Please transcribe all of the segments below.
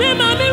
mami, mami.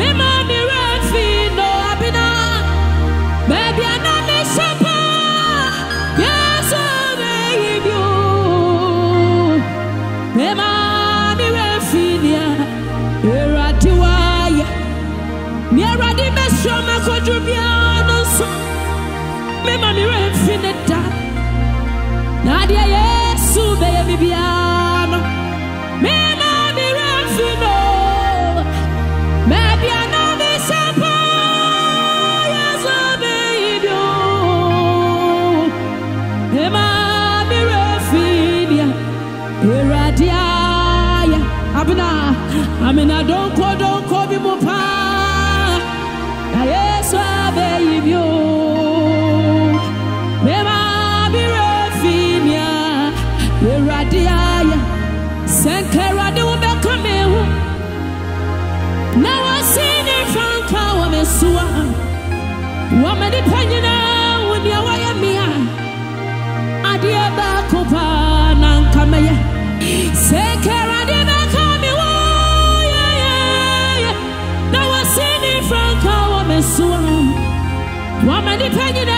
Remember Sankara de Ubeka Mew. Now I see the Franca woman Sua. Woman depending on your way and me. Adia Bakopa Nankamea. Sankara Woman depending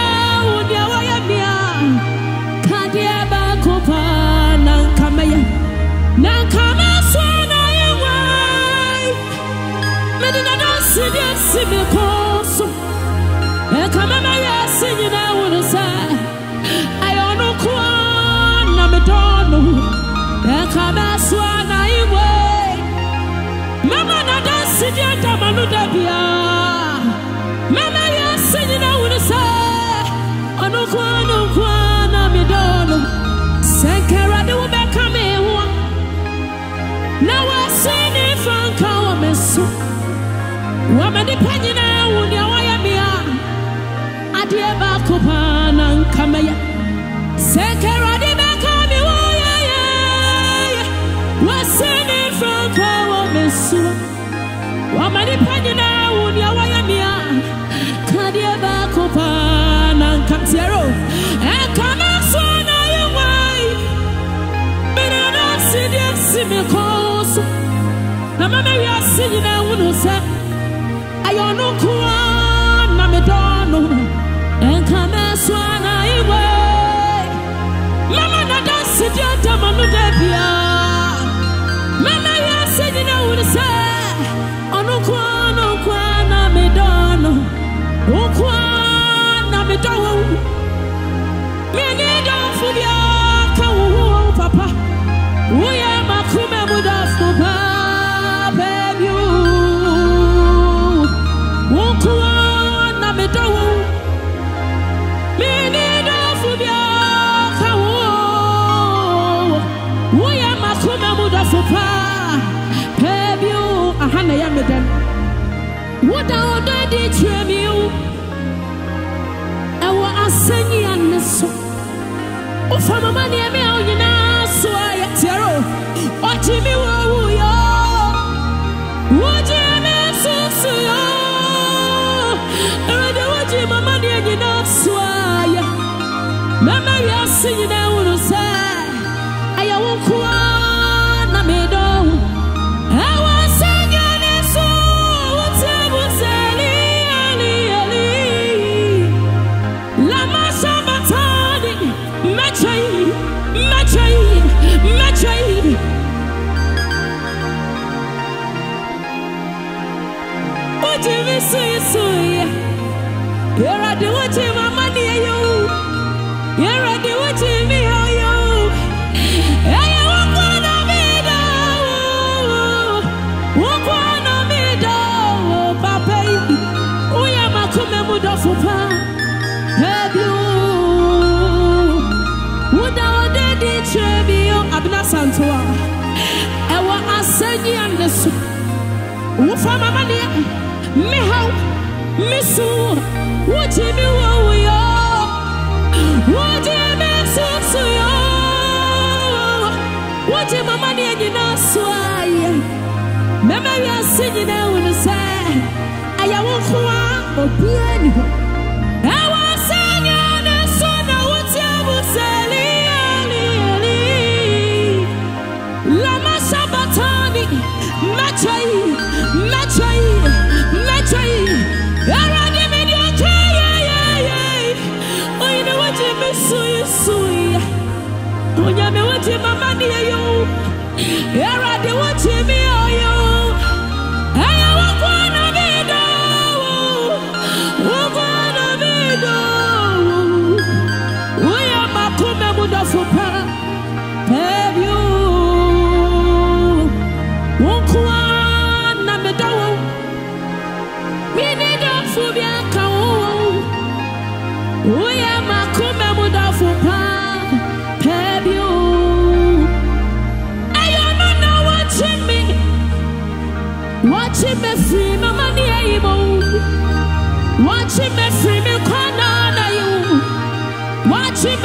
nipa nyinaa wo deɛ wɔyɛ bea adeɛ baako paa na nka mɛyɛ sɛ nka awurade bɛka me wɔyɛyɛyɛ wɔse me mfranka wɔ mesuo wɔma nipa nyinaa na nka tiɛro na si me kɔn would say, Onukwa, Onukwa, Namedono, Ukwa, woda woda di kyerɛ me wo ɛwɔ asɛnyia ne mama nneɛma a wo o ɔgye me wɔ wuyɛ wogye me susu yɛ ɛwɛde wogye mama nneɛ nyinaa so a yɛ mɛmɛ wiase Yerade wote mama ni yo Yerade wote mi ho yo Eya wako na mi da Wako na mi da Papa Uya makume muda fupa Ebi Uda odedi chebi yo Abna santua. Ewa asenyi andesu Ufa mama ni Me how Me soon What you? near you.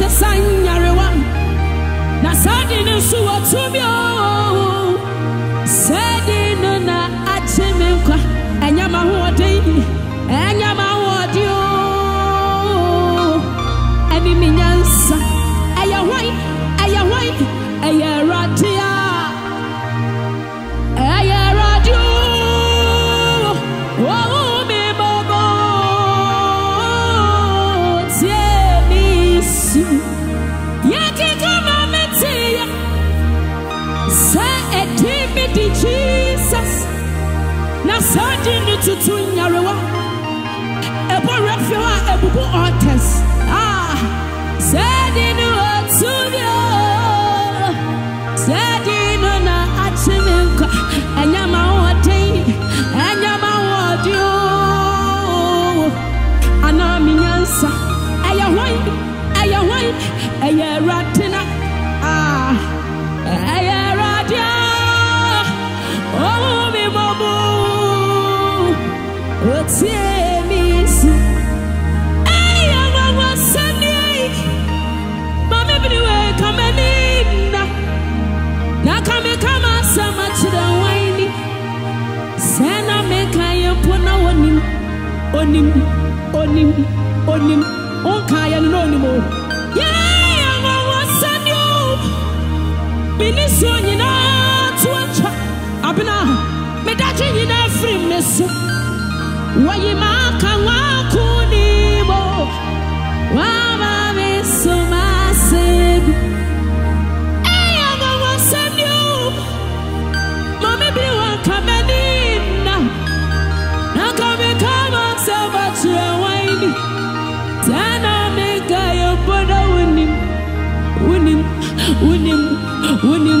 sɛ sa nyarewa na saa de ne onim onim onim onkaayɛ no na onim o yɛyɛ wɔwɔ sɛne o mene suo nyinaa to atwa abena medagye nyinaa firim ne so wayimaka ngwakhunibo wababesomasegu eyabawasebyu mamibiri wakamenina nakabekabasabaciawaini tena megayo bona unim unim unim unim.